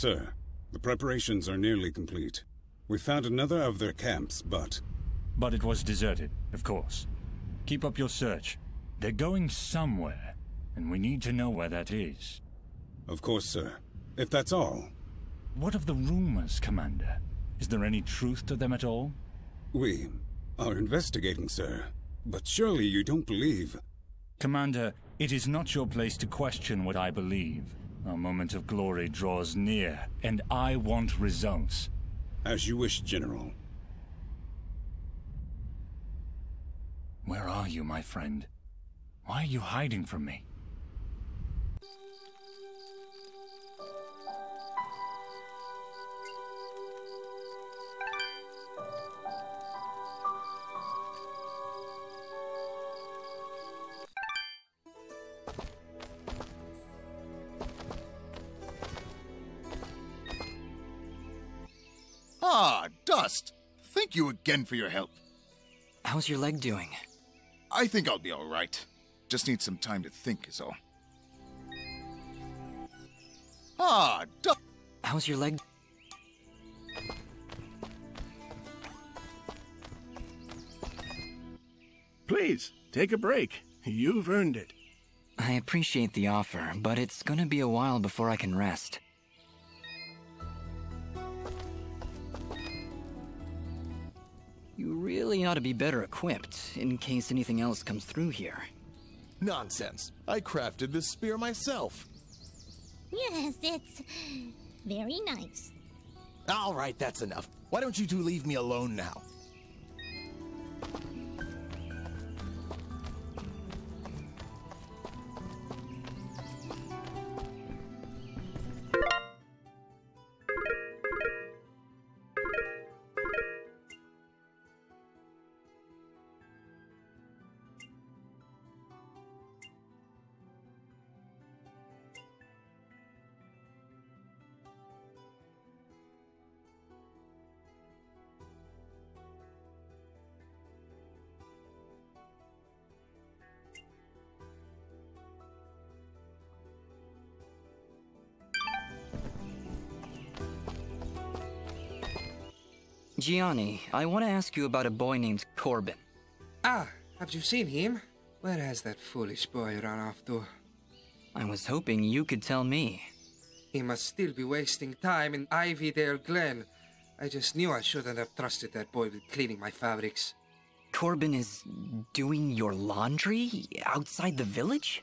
Sir, the preparations are nearly complete. We found another of their camps, but... But it was deserted, of course. Keep up your search. They're going somewhere, and we need to know where that is. Of course, sir. If that's all. What of the rumors, Commander? Is there any truth to them at all? We are investigating, sir. But surely you don't believe... Commander, it is not your place to question what I believe. Our moment of glory draws near, and I want results. As you wish, General. Where are you, my friend? Why are you hiding from me? Ah, Dust! Thank you again for your help. How's your leg doing? I think I'll be alright. Just need some time to think, is all. Ah, Dust! How's your leg? Please, take a break. You've earned it. I appreciate the offer, but it's gonna be a while before I can rest. You really ought to be better equipped, in case anything else comes through here. Nonsense. I crafted this spear myself. Yes, it's very nice. All right, that's enough. Why don't you two leave me alone now? Gianni, I want to ask you about a boy named Corbin. Ah, have you seen him? Where has that foolish boy run off to? I was hoping you could tell me. He must still be wasting time in Ivydale Glen. I just knew I shouldn't have trusted that boy with cleaning my fabrics. Corbin is doing your laundry outside the village?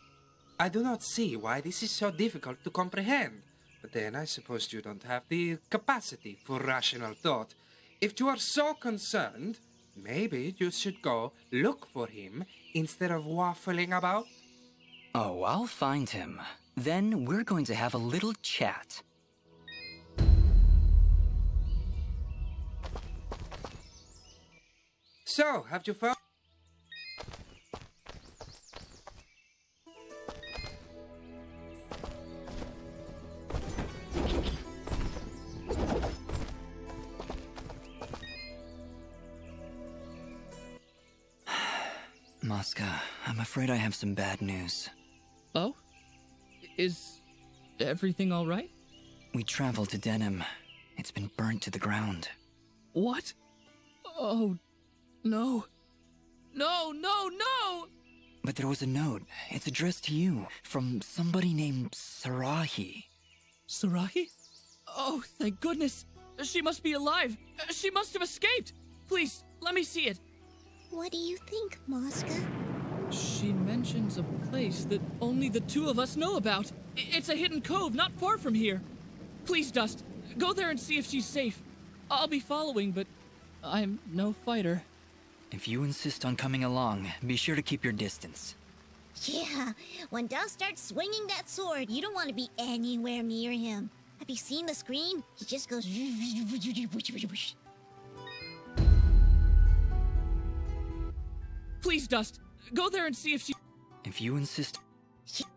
I do not see why this is so difficult to comprehend. But then I suppose you don't have the capacity for rational thought. If you are so concerned, maybe you should go look for him instead of waffling about. Oh, I'll find him. Then we're going to have a little chat. So, have you found... afraid I have some bad news. Oh? Is everything all right? We traveled to Denham. It's been burnt to the ground. What? Oh, no. No, no, no! But there was a note. It's addressed to you from somebody named Sarahi. Sarahi? Oh, thank goodness. She must be alive. She must have escaped. Please, let me see it. What do you think, Mosca? She mentions a place that only the two of us know about. It's a hidden cove not far from here. Please, Dust, go there and see if she's safe. I'll be following, but I'm no fighter. If you insist on coming along, be sure to keep your distance. Yeah, when Dust starts swinging that sword, you don't want to be anywhere near him. Have you seen the screen? He just goes. Please, Dust, go there and see if she. If you insist. Oh,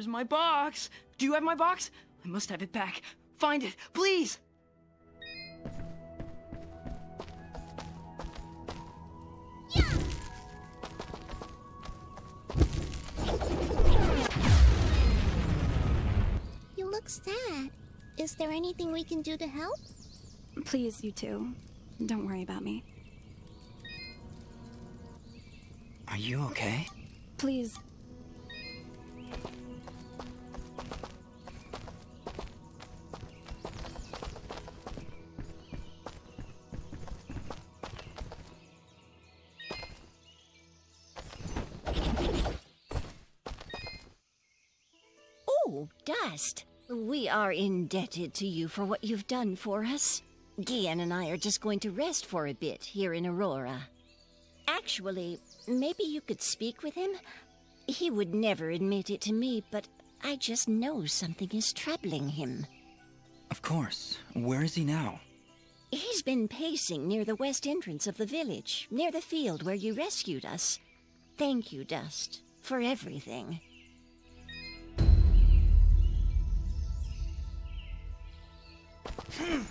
Where's my box? Do you have my box? I must have it back. Find it, please! You look sad. Is there anything we can do to help? Please, you two. Don't worry about me. Are you okay? Please. We are indebted to you for what you've done for us. Gian and I are just going to rest for a bit here in Aurora. Actually, maybe you could speak with him? He would never admit it to me, but I just know something is troubling him. Of course. Where is he now? He's been pacing near the west entrance of the village, near the field where you rescued us. Thank you, Dust, for everything. Ah,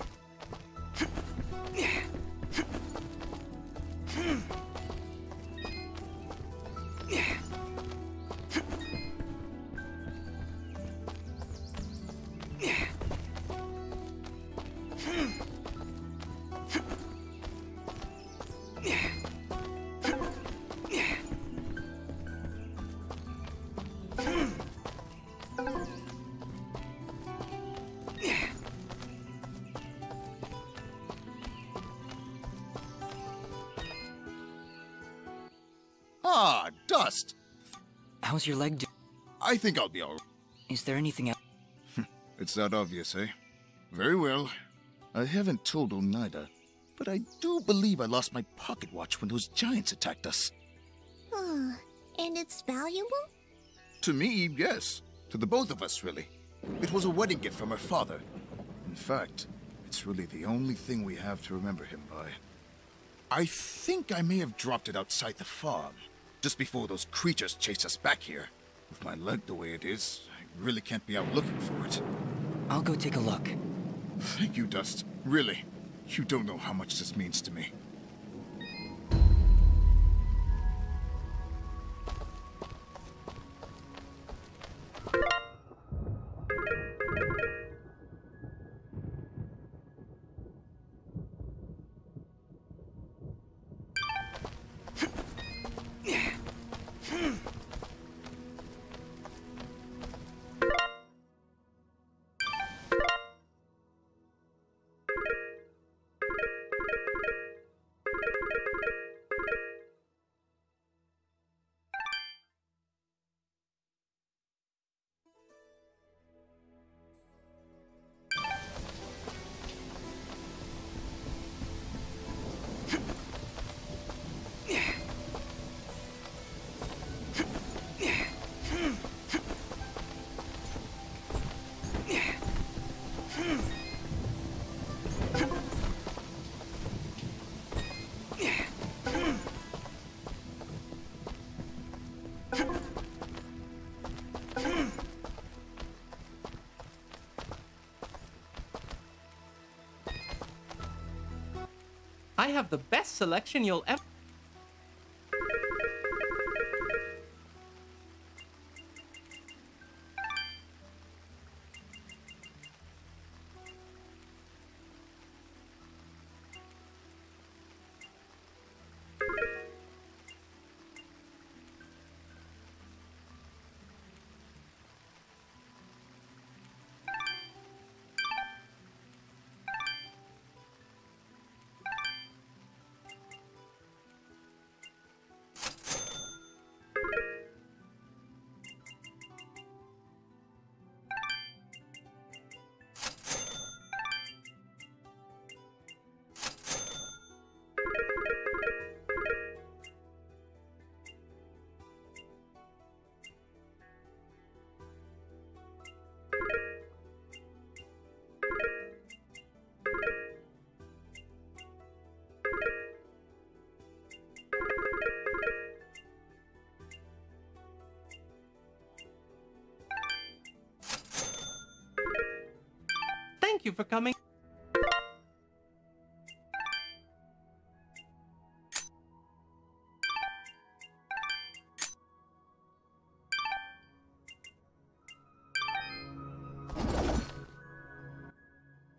Dust! How's your leg do? I think I'll be alright. Is there anything else? It's that obvious, eh? Very well. I haven't told Oneida, but I do believe I lost my pocket watch when those giants attacked us. and it's valuable? To me, yes. To the both of us, really. It was a wedding gift from her father. In fact, it's really the only thing we have to remember him by. I think I may have dropped it outside the farm, just before those creatures chased us back here. With my leg the way it is, I really can't be out looking for it. I'll go take a look. Thank you, Dust. Really. You don't know how much this means to me. I have the best selection you'll ever. Thank you for coming.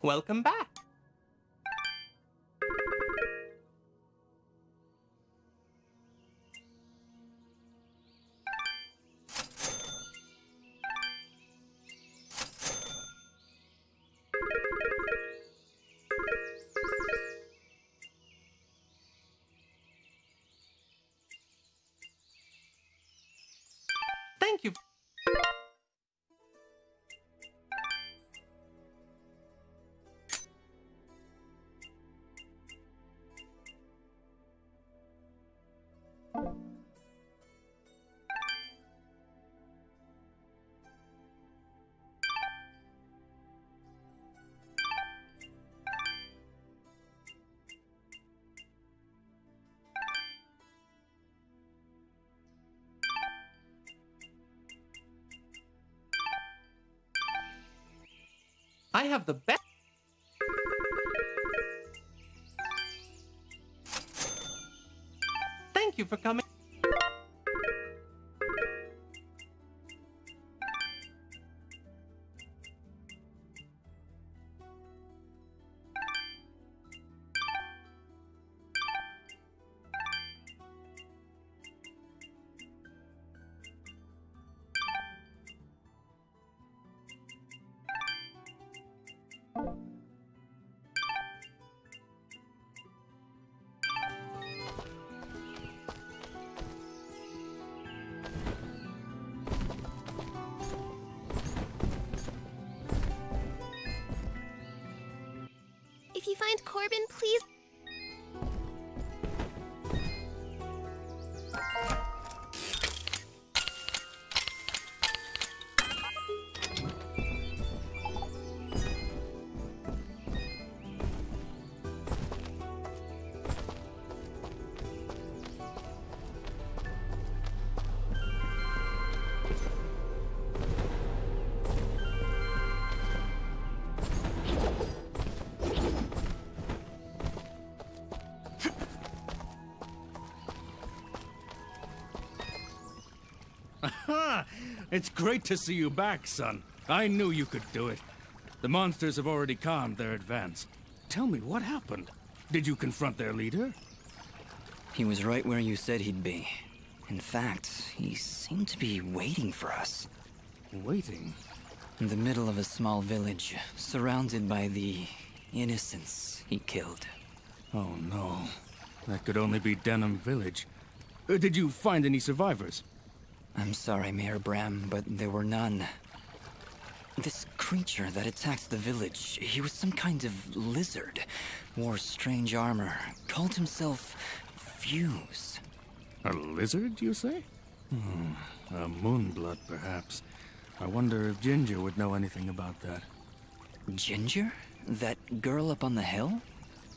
Welcome back. I have the best. Thank you for coming. Corbin, please. It's great to see you back, son. I knew you could do it. The monsters have already calmed their advance. Tell me, what happened? Did you confront their leader? He was right where you said he'd be. In fact, he seemed to be waiting for us. Waiting? In the middle of a small village, surrounded by the innocents he killed. Oh no. That could only be Denham Village. Uh, did you find any survivors? I'm sorry, Mayor Bram, but there were none. This creature that attacked the village, he was some kind of lizard, wore strange armor, called himself Fuse. A lizard, you say? Hmm. A moonblood, perhaps. I wonder if Ginger would know anything about that. Ginger? That girl up on the hill?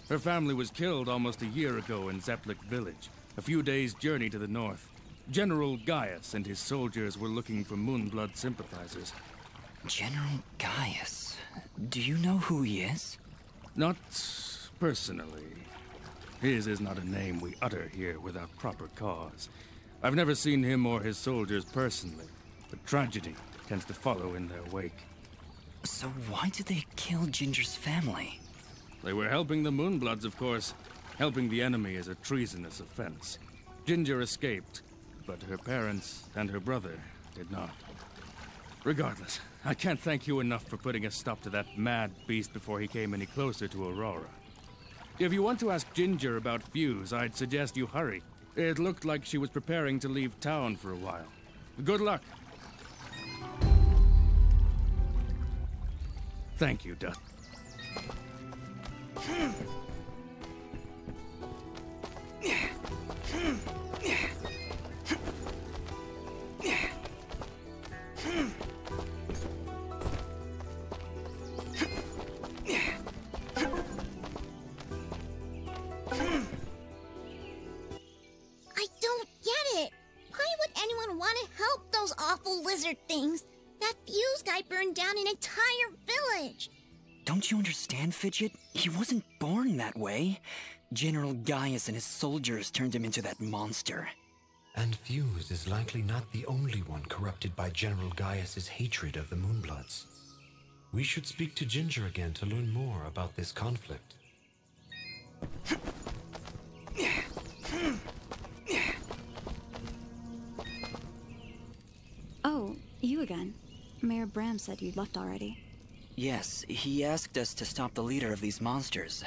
Her family was killed almost a year ago in Zeplik village, a few days' journey to the north. General Gaius and his soldiers were looking for Moonblood sympathizers. General Gaius? Do you know who he is? Not personally. His is not a name we utter here without proper cause. I've never seen him or his soldiers personally, but tragedy tends to follow in their wake. So why did they kill Ginger's family? They were helping the Moonbloods, of course. Helping the enemy is a treasonous offense. Ginger escaped, but her parents and her brother did not. Regardless, I can't thank you enough for putting a stop to that mad beast before he came any closer to Aurora. If you want to ask Ginger about Fuse, I'd suggest you hurry. It looked like she was preparing to leave town for a while. Good luck. Thank you, Dust. Want to help those awful lizard things? That fuse guy burned down an entire village. Don't you understand, Fidget? He wasn't born that way. General Gaius and his soldiers turned him into that monster. And Fuse is likely not the only one corrupted by General Gaius's hatred of the Moonbloods. We should speak to Ginger again to learn more about this conflict. again. Mayor Bram said you'd left already. Yes, he asked us to stop the leader of these monsters.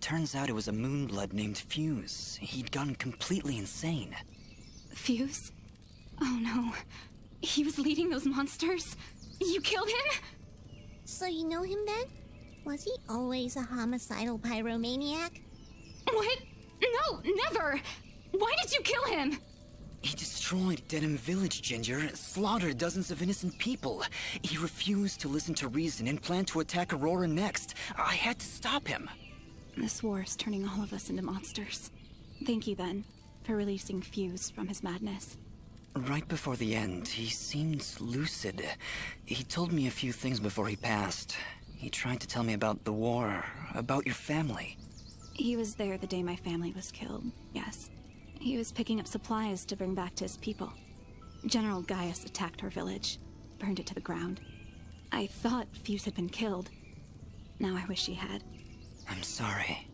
Turns out it was a moonblood named Fuse. He'd gone completely insane. Fuse? Oh no. He was leading those monsters? You killed him? So you know him then? Was he always a homicidal pyromaniac? What? No, never! Why did you kill him? He destroyed Denham Village, Ginger, slaughtered dozens of innocent people. He refused to listen to reason and planned to attack Aurora next. I had to stop him. This war is turning all of us into monsters. Thank you, then, for releasing Fuse from his madness. Right before the end, he seemed lucid. He told me a few things before he passed. He tried to tell me about the war, about your family. He was there the day my family was killed, yes. He was picking up supplies to bring back to his people. General Gaius attacked our village, burned it to the ground. I thought Fuse had been killed. Now I wish he had. I'm sorry.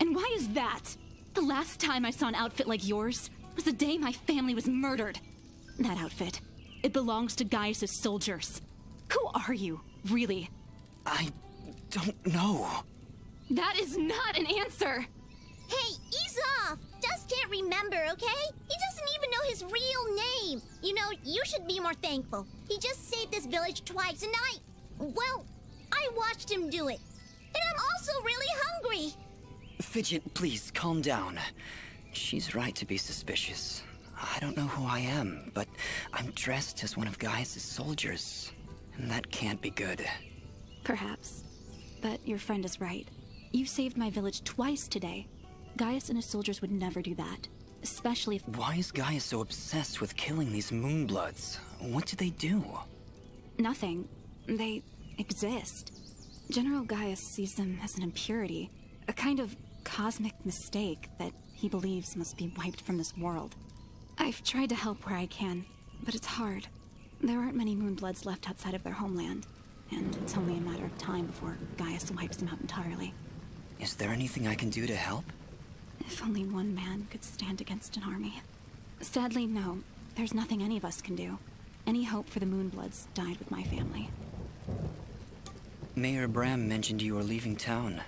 And why is that? The last time I saw an outfit like yours was the day my family was murdered. That outfit, it belongs to Gaius' soldiers. Who are you, really? I don't know. That is not an answer! Hey, ease off! Dust can't remember, okay? He doesn't even know his real name. You know, you should be more thankful. He just saved this village twice, and I. Well, I watched him do it. And I'm also really hungry. Fidget, please calm down. She's right to be suspicious. I don't know who I am, but I'm dressed as one of Gaius' soldiers. And that can't be good. Perhaps. But your friend is right. You saved my village twice today. Gaius and his soldiers would never do that. Especially if. Why is Gaius so obsessed with killing these Moonbloods? What do they do? Nothing. They exist. General Gaius sees them as an impurity, a kind of cosmic mistake that he believes must be wiped from this world. I've tried to help where I can, but it's hard. There aren't many Moonbloods left outside of their homeland, and it's only a matter of time before Gaius wipes them out entirely. Is there anything I can do to help? If only one man could stand against an army. Sadly, no. There's nothing any of us can do. Any hope for the Moonbloods died with my family. Mayor Bram mentioned you were leaving town.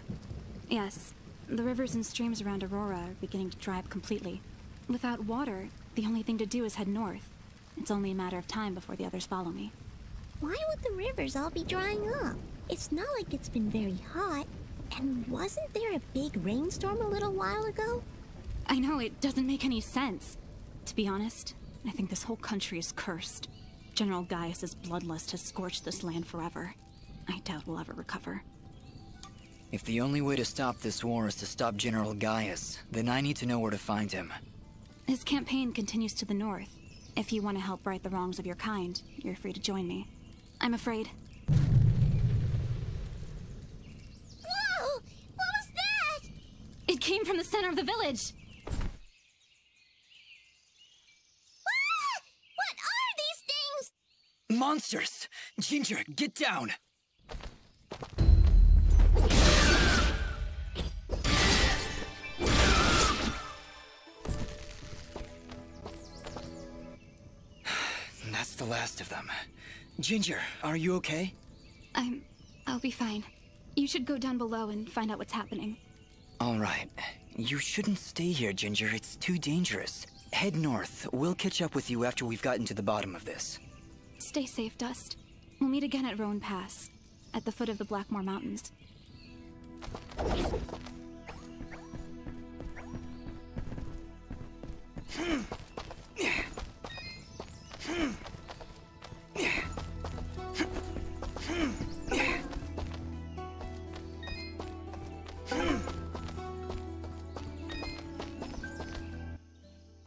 Yes. The rivers and streams around Aurora are beginning to dry up completely. Without water, the only thing to do is head north. It's only a matter of time before the others follow me. Why would the rivers all be drying up? It's not like it's been very hot. And wasn't there a big rainstorm a little while ago? I know, it doesn't make any sense. To be honest, I think this whole country is cursed. General Gaius's bloodlust has scorched this land forever. I doubt we'll ever recover. If the only way to stop this war is to stop General Gaius, then I need to know where to find him. His campaign continues to the north. If you want to help right the wrongs of your kind, you're free to join me. I'm afraid. Whoa! What was that? It came from the center of the village! Ah! What are these things? Monsters! Ginger, get down! That's the last of them. Ginger, are you okay? I'm... I'll be fine. You should go down below and find out what's happening. All right. You shouldn't stay here, Ginger. It's too dangerous. Head north. We'll catch up with you after we've gotten to the bottom of this. Stay safe, Dust. We'll meet again at Roan Pass, at the foot of the Blackmoor Mountains. Hmm.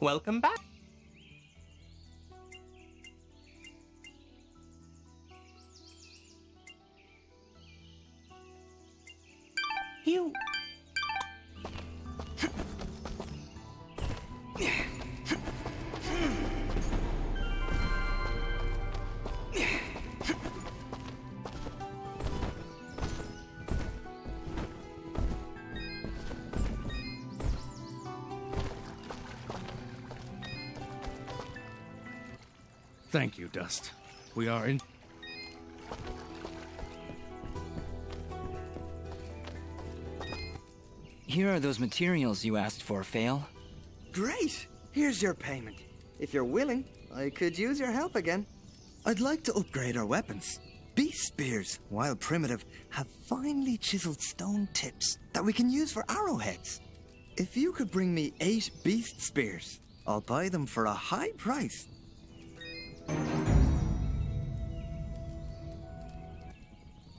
Welcome back. Dust. We are in. Here are those materials you asked for, Fail. Great! Here's your payment. If you're willing, I could use your help again. I'd like to upgrade our weapons. Beast spears, while primitive, have finely chiseled stone tips that we can use for arrowheads. If you could bring me eight beast spears, I'll buy them for a high price.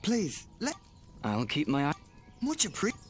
Please, let. I'll keep my eye. Much appreciated.